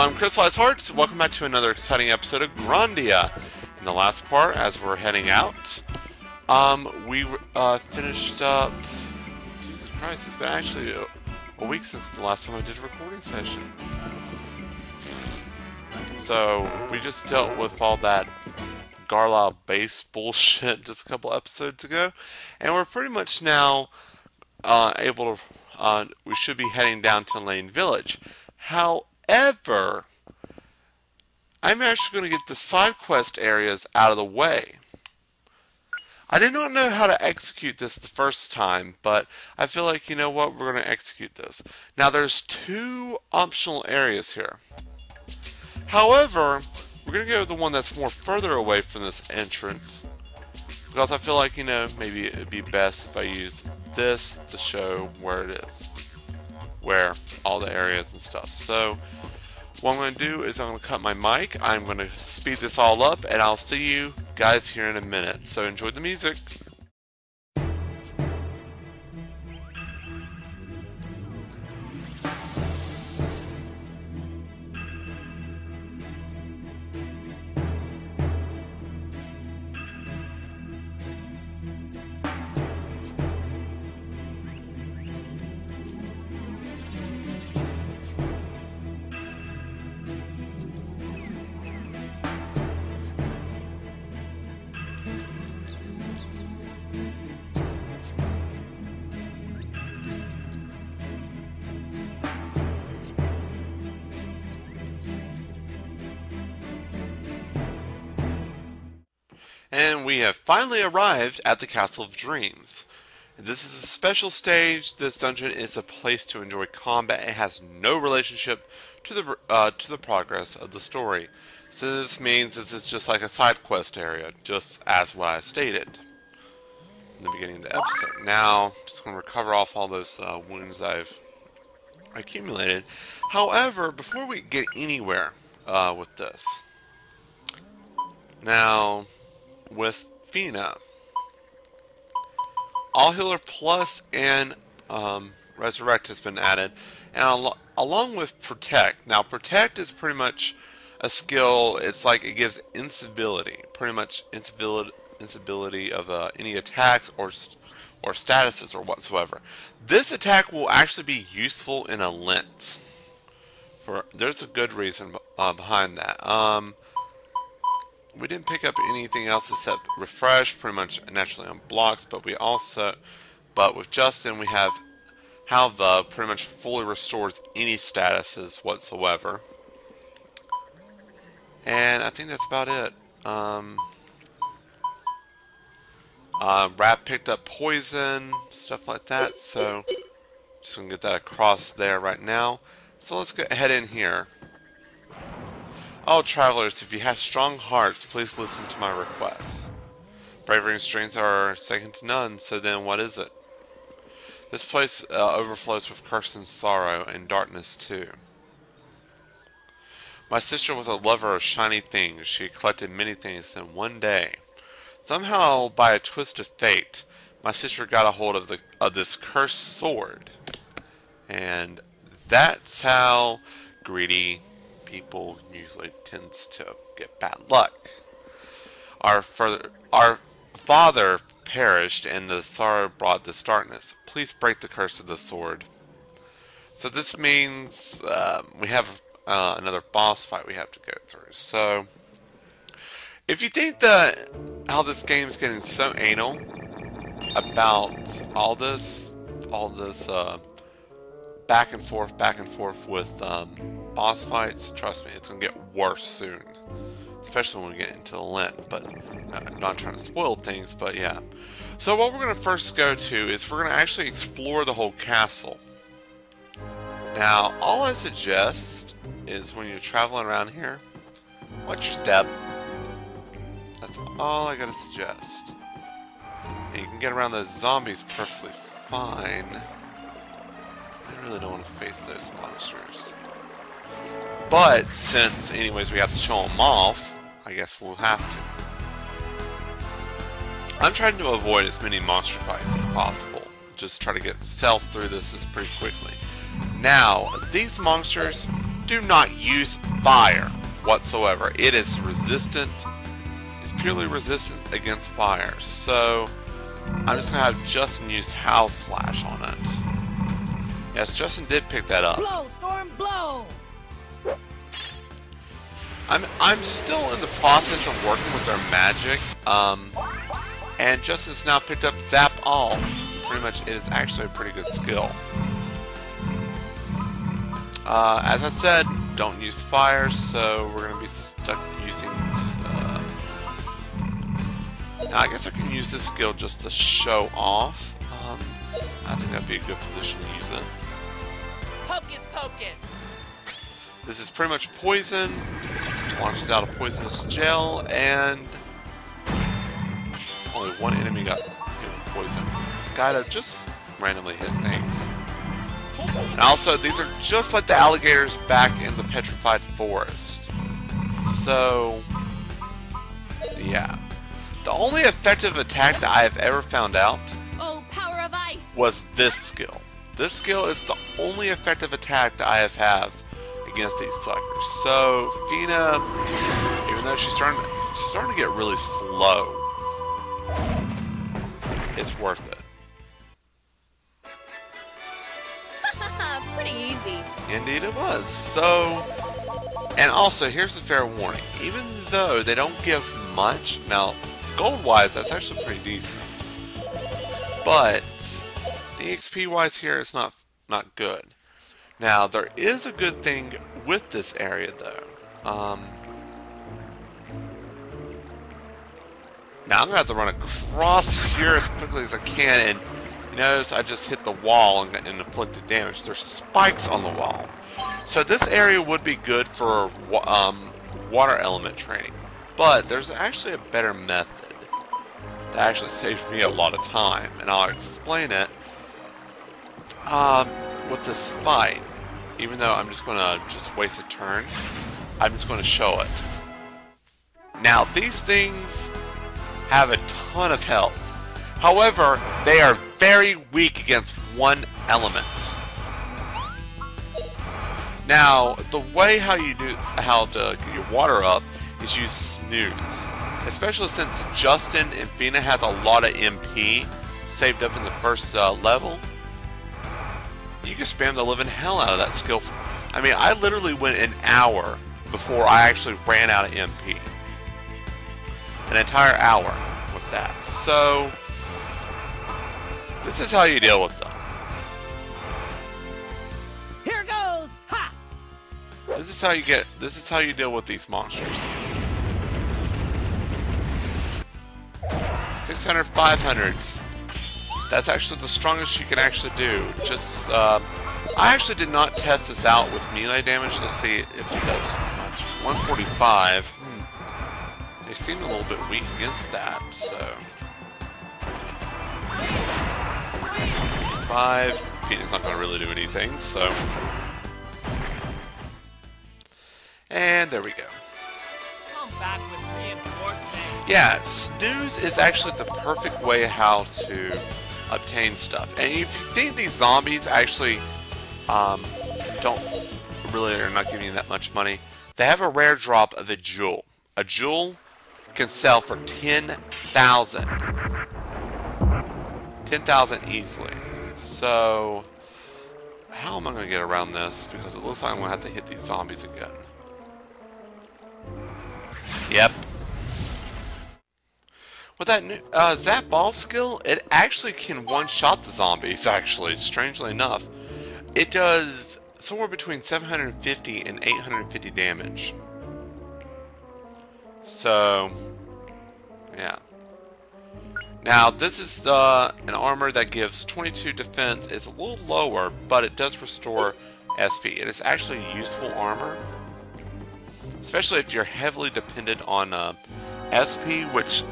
I'm Chris Hearts. Welcome back to another exciting episode of Grandia. In the last part, as we're heading out, um, we uh, finished up. Jesus Christ, it's been actually a, a week since the last time I did a recording session. So we just dealt with all that Garlyle base bullshit just a couple episodes ago, and we're pretty much now uh, able to. Uh, we should be heading down to Laine Village. However, I'm actually going to get the side quest areas out of the way. I did not know how to execute this the first time, but I feel like, you know what, we're going to execute this. Now, there's two optional areas here. However, we're going to go with the one that's more further away from this entrance. Because I feel like, you know, maybe it'd be best if I use this to show where it is. Where all the areas and stuff. So, what I'm going to do is I'm going to cut my mic. I'm going to speed this all up, and I'll see you guys here in a minute. So enjoy the music. And we have finally arrived at the Castle of Dreams. This is a special stage. This dungeon is a place to enjoy combat. It has no relationship to the uh, to the progress of the story. So this means this is just like a side quest area, just as what I stated in the beginning of the episode. Now, just going to recover off all those uh, wounds I've accumulated. However, before we get anywhere uh, with this, now with Feena. All Healer Plus and um, Resurrect has been added, and al along with Protect. Now, Protect is pretty much a skill. It's like it gives instability, pretty much instability, instability of uh, any attacks or or statuses or whatsoever. This attack will actually be useful in a lens. For there's a good reason uh, behind that. Um, we didn't pick up anything else except refresh, pretty much naturally on blocks, but we also, but with Justin we have how the pretty much fully restores any statuses whatsoever. And I think that's about it. Um, uh, Rat picked up poison, stuff like that, so just gonna get that across there right now. So let's get head in here. Oh, travelers, if you have strong hearts, please listen to my requests. Bravery and strength are second to none, so then what is it? This place uh, overflows with curse and sorrow, and darkness too. My sister was a lover of shiny things. She collected many things in one day. Somehow, by a twist of fate, my sister got a hold of the of this cursed sword, and that's how greedy people usually tends to get bad luck. Our further, our father perished, and the sorrow brought this darkness. Please break the curse of the sword. So this means uh, we have uh, another boss fight we have to go through. So if you think that how this game is getting so anal about all this, all this uh, back and forth, back and forth with um, boss fights, trust me, it's going to get worse soon. Especially when we get into Lent, but I'm not trying to spoil things, but yeah. So what we're going to first go to is we're going to actually explore the whole castle. Now, all I suggest is when you're traveling around here, watch your step. That's all I gotta suggest. And you can get around those zombies perfectly fine. I really don't want to face those monsters. But since, anyways, we have to show them off, I guess we'll have to. I'm trying to avoid as many monster fights as possible. Just try to get self through this as pretty quickly. Now, these monsters do not use fire whatsoever. It is resistant. It's purely resistant against fire. So I'm just gonna have Justin use House Slash on it. Yes, Justin did pick that up. Blow, storm, blow. I'm I'm still in the process of working with their magic. Um, and Justin's now picked up Zap All. Pretty much, it is actually a pretty good skill. Uh, as I said, don't use fire, so we're gonna be stuck using. Uh, now I guess I can use this skill just to show off. Um, I think that'd be a good position to use it. Hocus pocus. This is pretty much poison. Launches out a poisonous gel, and only one enemy got hit with poison. Gotta just randomly hit things. And also, these are just like the alligators back in the Petrified Forest. So, yeah. The only effective attack that I have ever found out Oh, power of ice. was this skill. This skill is the only effective attack that I have have against these suckers. So Feena, even though she's starting, she's starting to get really slow, it's worth it. Pretty easy. Indeed, it was. So, and also here's a fair warning: even though they don't give much, now gold-wise, that's actually pretty decent. But the XP-wise here is not not good. Now, there is a good thing with this area, though. Um, now, I'm going to have to run across here as quickly as I can, and you notice I just hit the wall and, and inflicted damage. There's spikes on the wall. So this area would be good for um, water element training. But there's actually a better method that actually saves me a lot of time, and I'll explain it um, with this fight even though I'm just going to just waste a turn, I'm just going to show it. Now, these things have a ton of health. However, they are very weak against one element. Now, the way how you do how to get your water up is use snooze. Especially since Justin and Feena has a lot of MP saved up in the first uh, level you can spam the living hell out of that skill. I mean, I literally went an hour before I actually ran out of MP. An entire hour with that. So, this is how you deal with them. Here goes. Ha! This is how you get, this is how you deal with these monsters. 600, 500s. That's actually the strongest you can actually do. Just, uh, I actually did not test this out with melee damage. Let's see if it does much. 145. Hmm. They seem a little bit weak against that, so. 155. Phoenix not going to really do anything, so. And there we go. Come back with reinforcements. Yeah, snooze is actually the perfect way how to obtain stuff. And if you think these zombies actually um, don't really are not giving you that much money, they have a rare drop of a jewel. A jewel can sell for 10,000. 10,000 easily. So, how am I going to get around this? Because it looks like I'm going to have to hit these zombies again. Yep, with that new, uh, Zap Ball skill, it actually can one-shot the zombies, actually, strangely enough. It does somewhere between 750 and 850 damage. So, yeah. Now, this is uh, an armor that gives 22 defense. It's a little lower, but it does restore SP. It is actually useful armor, especially if you're heavily dependent on uh, SP, which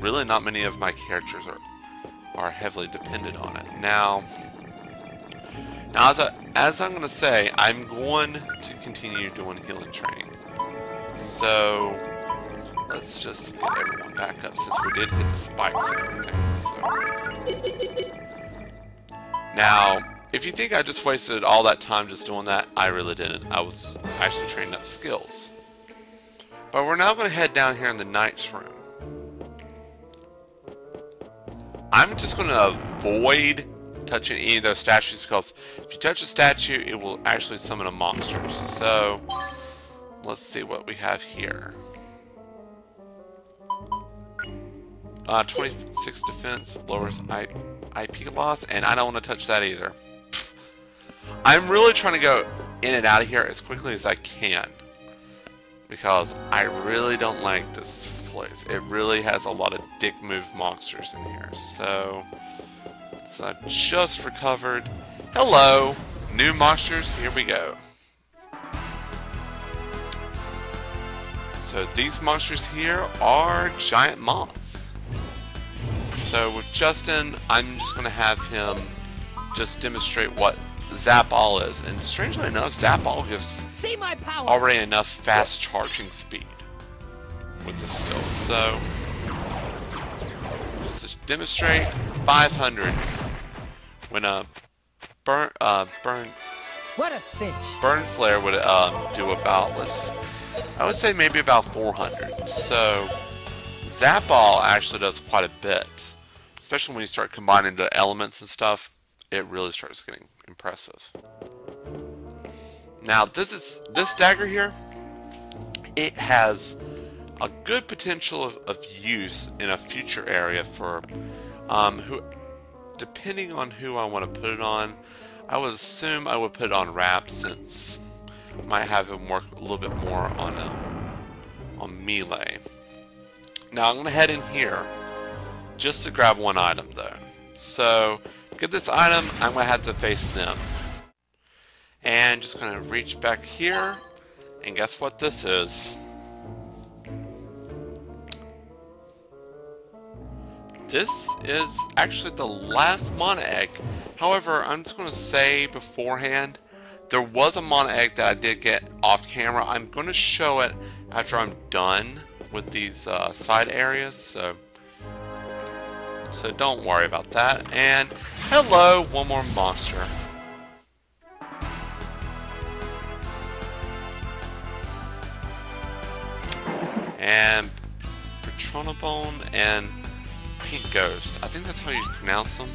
really not many of my characters are are heavily dependent on it. Now, now as, I, as I'm going to say, I'm going to continue doing healing training. So, let's just get everyone back up since we did hit the spikes and everything. So. Now, if you think I just wasted all that time just doing that, I really didn't. I was actually training up skills. But we're now going to head down here in the Knight's room. I'm just going to avoid touching any of those statues because if you touch a statue, it will actually summon a monster. So, let's see what we have here. Uh, 26 defense, lowers IP loss, and I don't want to touch that either. I'm really trying to go in and out of here as quickly as I can. Because I really don't like this place. It really has a lot of dick move monsters in here. So, so I uh, just recovered. Hello! New monsters, here we go. So these monsters here are giant moths. So with Justin, I'm just going to have him just demonstrate what Zap All is. And strangely enough, Zap All gives See my power. already enough fast charging speed with the skills. So, just to demonstrate 500s. When a burn, uh, burn, What a cinch. burn flare would um, do about, let's, I would say maybe about 400. So, Zap Ball actually does quite a bit. Especially when you start combining the elements and stuff, it really starts getting impressive. Now, this is this dagger here. It has a good potential of, of use in a future area for um, who, depending on who I want to put it on. I would assume I would put it on Rapp since I might have him work a little bit more on a, on melee. Now I'm gonna head in here just to grab one item though. So get this item, I'm gonna have to face them. And just gonna reach back here, and guess what this is? This is actually the last Mana Egg. However, I'm just gonna say beforehand, there was a Mana Egg that I did get off camera. I'm gonna show it after I'm done with these uh, side areas, so so don't worry about that. And hello, one more monster. And Patronobone and Ghost. I think that's how you pronounce them.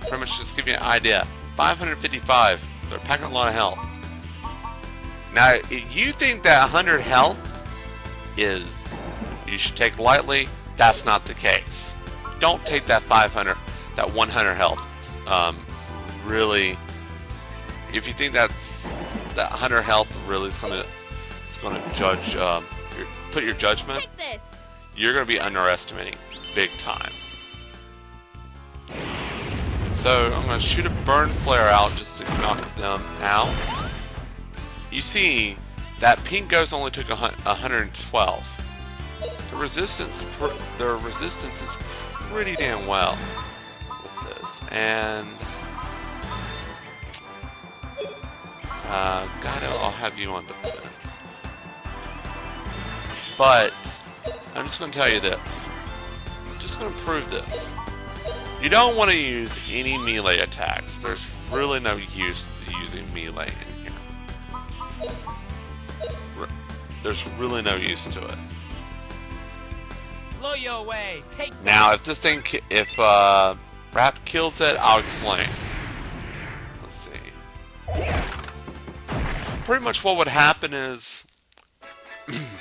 Pretty much just give you an idea. 555. They're packing a lot of health. Now, if you think that 100 health is you should take lightly, that's not the case. Don't take that 500, that 100 health. Um, really, if you think that's that 100 health really is gonna, it's gonna judge, um, your, put your judgment. Take this. You're gonna be underestimating big time. So I'm gonna shoot a burn flare out just to knock them out. You see, that pink ghost only took a 112. The resistance, pr- the resistance is pretty damn well with this, and uh, God, I'll have you on defense. But I'm just going to tell you this. I'm just going to prove this. You don't want to use any melee attacks. There's really no use to using melee in here. There's really no use to it. Blow your way. Take. Now, if this thing, if uh, Rapp kills it, I'll explain. Let's see. Pretty much what would happen is,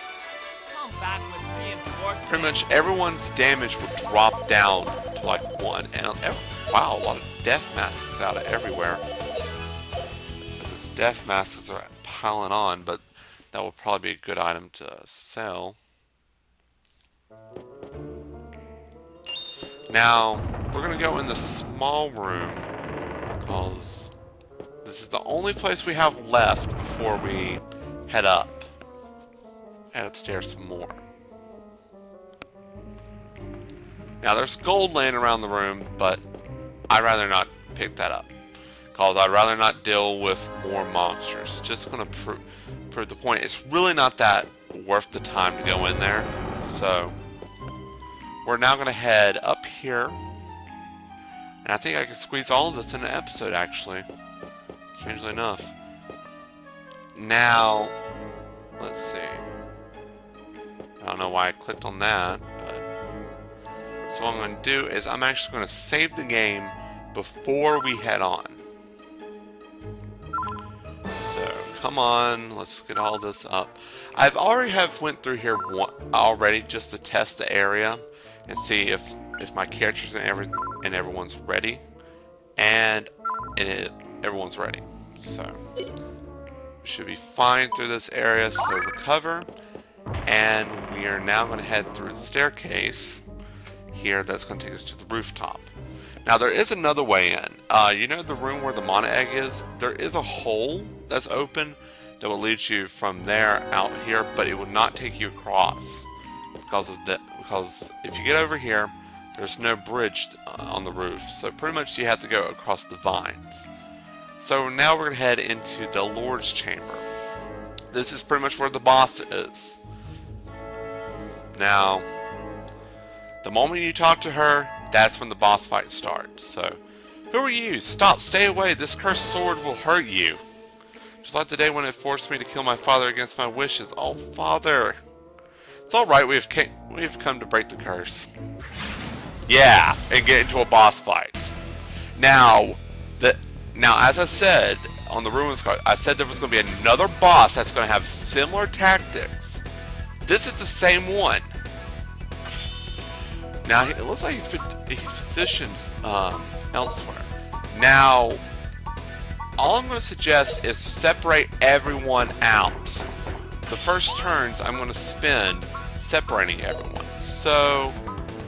pretty much everyone's damage will drop down to like one, and uh, ev- wow, a lot of death masks out of everywhere. So this death masks are piling on, but that will probably be a good item to sell. Now, we're gonna go in the small room, because this is the only place we have left before we head up. Head upstairs some more. Now, there's gold laying around the room, but I'd rather not pick that up. Because I'd rather not deal with more monsters. Just gonna prove, prove the point. It's really not that worth the time to go in there. So, we're now gonna head up here. And I think I can squeeze all of this in an episode, actually. Strangely enough. Now, let's see. I don't know why I clicked on that. So what I'm going to do is I'm actually going to save the game before we head on. So, come on, let's get all this up. I've already have went through here one, already just to test the area and see if if my characters and every and everyone's ready, and, and it, everyone's ready. So should be fine through this area. So recover, and we are now going to head through the staircase here. That's going to take us to the rooftop. Now there is another way in. Uh, you know the room where the mana egg is? There is a hole that's open that will lead you from there out here, but it will not take you across because of the, because if you get over here, there's no bridge uh, on the roof, so pretty much you have to go across the vines. So now we're gonna head into the Lord's Chamber. This is pretty much where the boss is. Now, the moment you talk to her, that's when the boss fight starts. So, who are you? Stop, stay away. This cursed sword will hurt you. Just like the day when it forced me to kill my father against my wishes. Oh, father. It's alright, we have we have come to break the curse. Yeah, and get into a boss fight. Now, the now as I said on the ruins card, I said there was going to be another boss that's going to have similar tactics. This is the same one. Now it looks like he's he's positioned um, elsewhere. Now, all I'm going to suggest is separate everyone out. The first turns I'm going to spend separating everyone. So,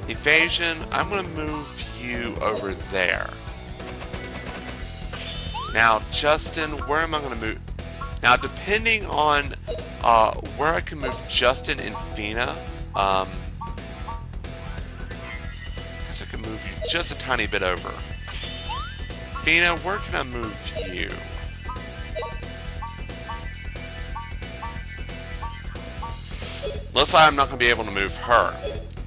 evasion, I'm going to move you over there. Now, Justin, where am I going to move? Now, depending on uh, where I can move Justin and Feena, um, just a tiny bit over. Feena, where can I move you? Looks like I'm not going to be able to move her.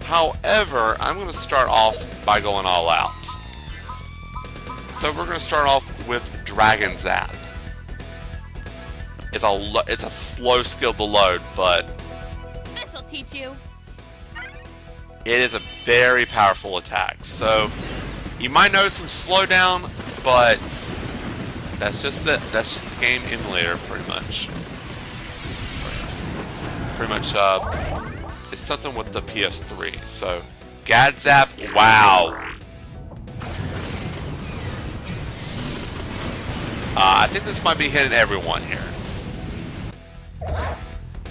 However, I'm going to start off by going all out. So we're going to start off with Dragon Zap. It's a it's a slow skill to load, but this'll teach you. It is a very powerful attack. So you might notice some slowdown, but that's just the that's just the game emulator, pretty much. It's pretty much uh, it's something with the PS3. So Gadzap, wow. Uh, I think this might be hitting everyone here.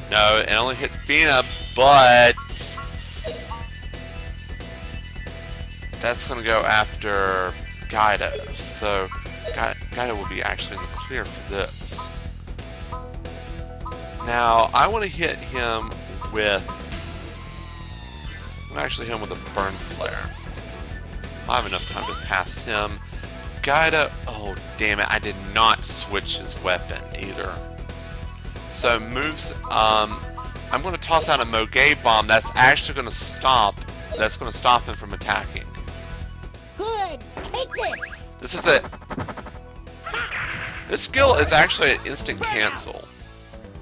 No, it only hit Feena, but that's going to go after Guido. So Guido will be actually in the clear for this. Now, I want to hit him with... I'm actually hit him with a Burn Flare. I have enough time to pass him. Guido... Oh, damn it. I did not switch his weapon either. So moves... Um, I'm going to toss out a Moge Bomb that's actually going to stop... That's going to stop him from attacking. This. Is a... This skill is actually an instant cancel.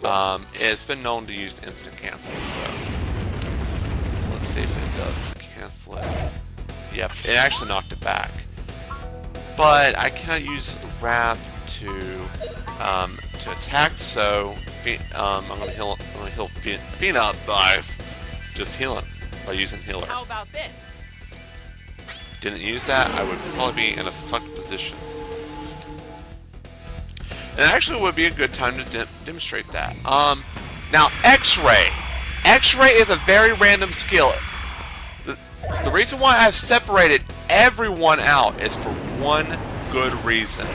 Um, it's been known to use instant cancel, so... So let's see if it does cancel it. Yep, it actually knocked it back. But I cannot use Rapp to um, to attack, so um, I'm gonna heal. I'm gonna heal Feena by just healing by using healer. How about this? Didn't use that, I would probably be in a fucked position. And actually would be a good time to de demonstrate that. Um, now, X-Ray. X-Ray is a very random skill. The, the reason why I've separated everyone out is for one good reason.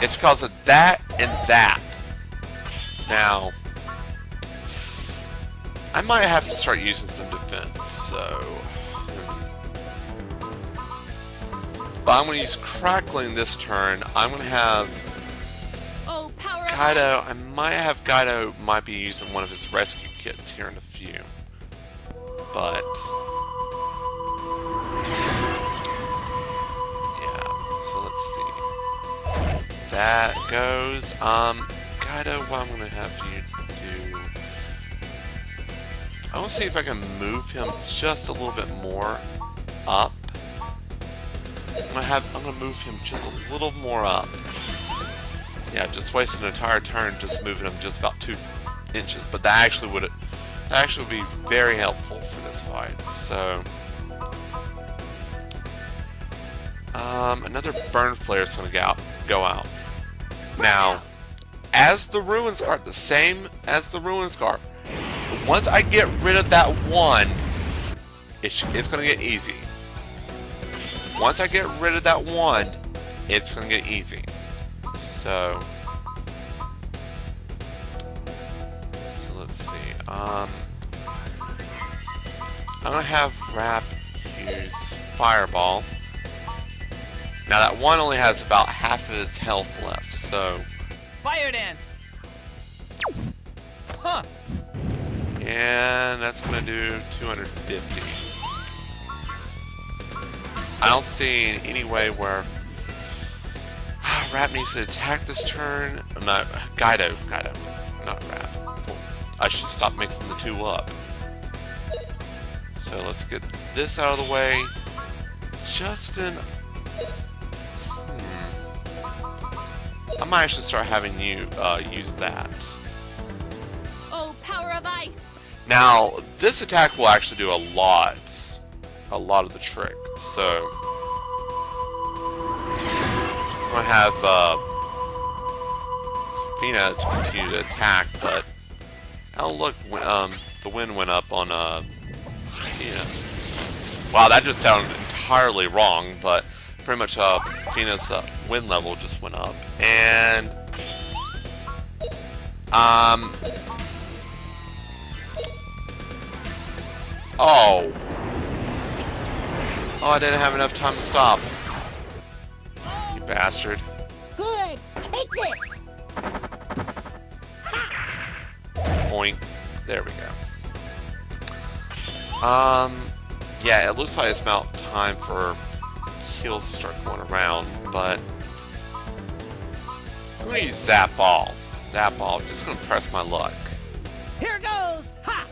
It's because of that and Zap. Now, I might have to start using some defense, so... But I'm going to use Crackling this turn. I'm going to have... Oh, power Guido, I might have Guido might be using one of his rescue kits here in a few. But... Yeah, so let's see. that goes. Um, Guido, what I'm gonna have you do. I want to see if I can move him just a little bit more up. I'm gonna have I'm gonna move him just a little more up. Yeah, just wasting an entire turn just moving him just about two inches, but that actually would that actually would be very helpful for this fight. So um, another burn flare is gonna go out. Go out. Now, as the ruin scar, the same as the ruin scar. Once I get rid of that one, it's it's gonna get easy. Once I get rid of that one, it's gonna get easy. So, so let's see. Um, I'm gonna have Rapp use Fireball. Now that one only has about half of its health left, so Fire dance. Huh. and that's gonna do 250. I don't see any way where Rapp needs to attack this turn. I'm Not Guido, Guido, not Rapp. I should stop mixing the two up. So let's get this out of the way. Justin, hmm. I might actually start having you uh, use that. Oh, power of ice! Now, this attack will actually do a lot, a lot of the trick. So, gonna have uh, Feena to continue to attack, but oh look, um, the wind went up on uh, Feena. Wow, that just sounded entirely wrong, but pretty much uh, Feena's uh, wind level just went up, and um. Oh. Oh, I didn't have enough time to stop. You bastard. Good. Take this. Boink. There we go. Um, yeah, it looks like it's about time for heals to start going around, but I'm gonna use Zap Ball. Zap Ball, just gonna press my luck. Here goes. Ha.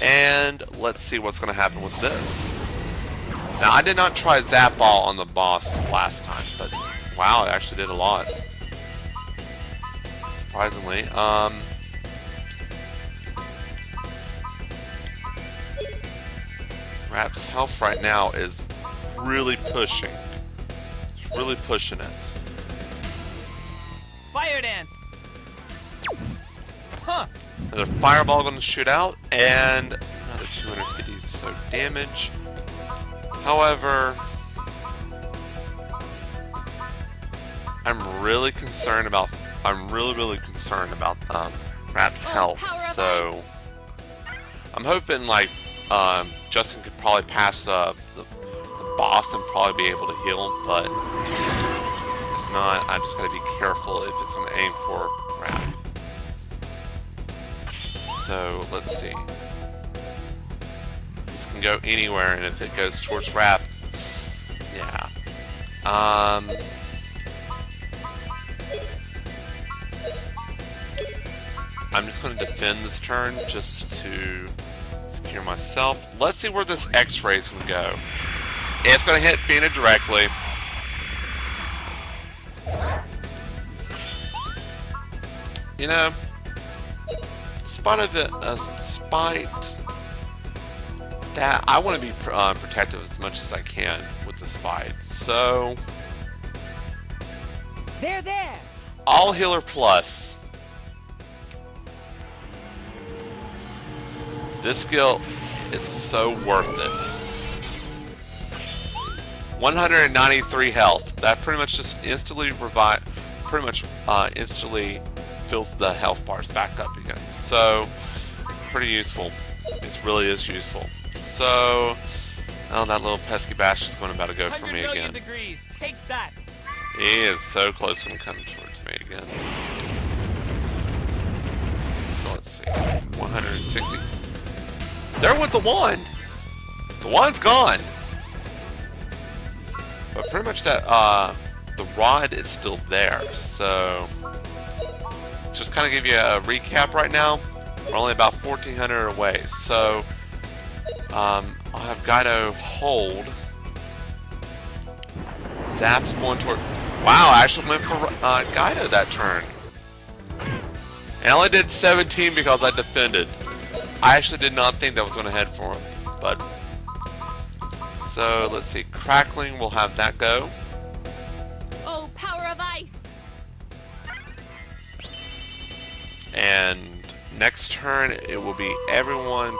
And let's see what's going to happen with this. Now, I did not try Zap Ball on the boss last time, but wow, it actually did a lot. Surprisingly. Um, Rapp's health right now is really pushing. It's really pushing it. Fire dance. Huh. Another fireball going to shoot out, and another 250 so damage. However, I'm really concerned about. I'm really, really concerned about um, Rapp's Oh, health. So I'm hoping like um, Justin could probably pass uh, the, the boss and probably be able to heal, but if not, I just gotta be careful if it's gonna aim for Rapp. So let's see. Can go anywhere, and if it goes towards Rapp, yeah. Um. I'm just going to defend this turn just to secure myself. Let's see where this X-ray is going to go. It's going to hit Feena directly. You know, despite of it, uh, despite that, I want to be uh, protective as much as I can with this fight. So, There, there. all healer plus. This skill is so worth it. 193 health. That pretty much just instantly revive, pretty much uh, instantly fills the health bars back up again. So, pretty useful. It really is useful. So, oh, that little pesky bash is going about to go for me again. degrees. Take that. He is so close when coming towards me again. So let's see. 160. There with the wand! The wand's gone! But pretty much that, uh, the rod is still there. So, just kind of give you a recap right now. We're only about 1,400 away. So, um, I'll have Guido hold. Zap's going toward... Wow, I actually went for uh, Guido that turn. And I only did 17 because I defended. I actually did not think that was going to head for him. But... So, let's see. Crackling, we'll have that go. Oh, power of ice! And next turn, it will be everyone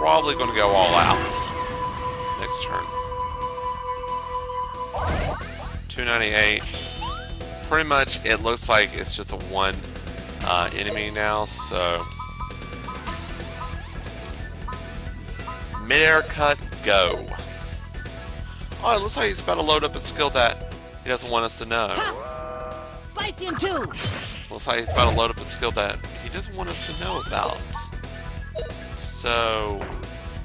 probably going to go all out. Next turn. 298. Pretty much, it looks like it's just a one uh, enemy now, so... Mid-air cut, go. Oh, it looks like he's about to load up a skill that he doesn't want us to know. Spicy two. Looks like he's about to load up a skill that he doesn't want us to know about. So,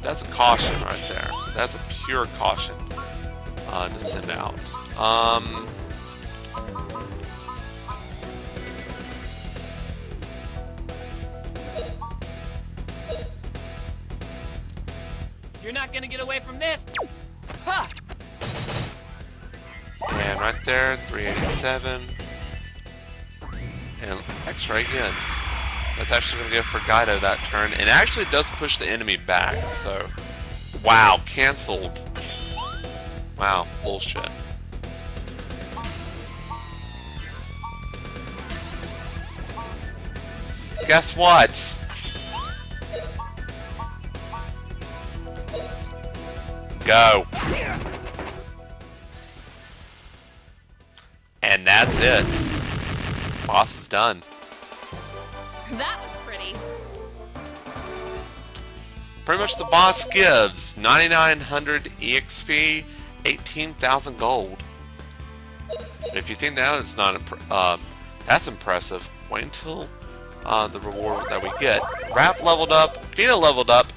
that's a caution right there. That's a pure caution uh, to send out. Um, You're not gonna get away from this. Ha! and right there, 387. And X-ray again. That's actually going to go for Guido that turn. And actually does push the enemy back, so... Wow, cancelled. Wow, bullshit. Guess what? Go. And that's it. Boss is done. Pretty much the boss gives 9,900 EXP, 18,000 gold. If you think that is not uh, that's impressive, wait until uh, the reward that we get. Rapp leveled up, Feena leveled up,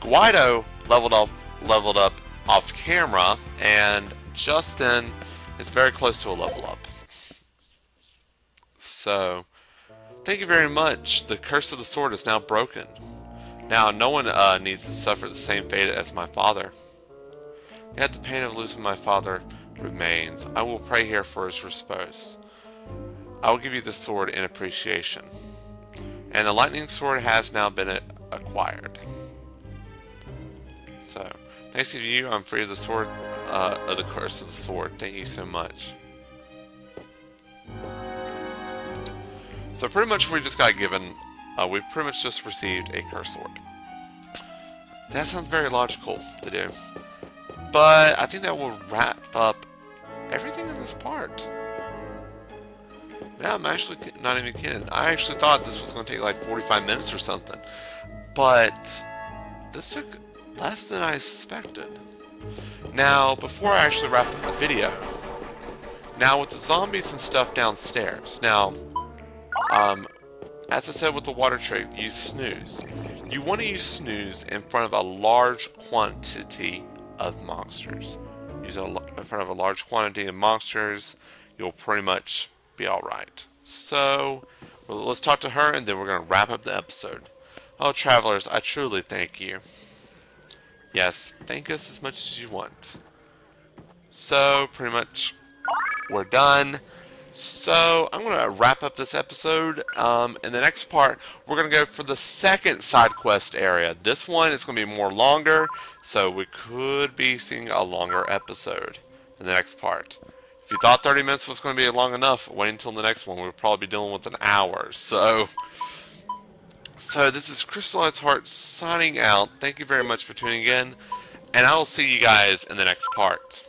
Guido leveled up, leveled up off camera, and Justin is very close to a level up. So, thank you very much. The curse of the sword is now broken. Now, no one uh, needs to suffer the same fate as my father. Yet the pain of losing my father remains. I will pray here for his repose. I will give you the sword in appreciation. And the lightning sword has now been acquired. So, thanks to you, I'm free of the sword, uh, of the curse of the sword. Thank you so much. So pretty much we just got given, uh, we pretty much just received a curse sword. That sounds very logical to do. But I think that will wrap up everything in this part. Now I'm actually not even kidding. I actually thought this was going to take like 45 minutes or something. But this took less than I suspected. Now, before I actually wrap up the video, now with the zombies and stuff downstairs, now, um, as I said with the water trick, use snooze. You want to use snooze in front of a large quantity of monsters. Use it in front of a large quantity of monsters, you'll pretty much be alright. So, well, let's talk to her and then we're going to wrap up the episode. Oh, travelers, I truly thank you. Yes, thank us as much as you want. So, pretty much, we're done. So, I'm going to wrap up this episode. Um, in the next part, we're going to go for the second side quest area. This one is going to be more longer, so we could be seeing a longer episode in the next part. If you thought 30 minutes was going to be long enough, wait until the next one. We'll probably be dealing with an hour. So, so this is Crystallized Heart signing out. Thank you very much for tuning in, and I will see you guys in the next part.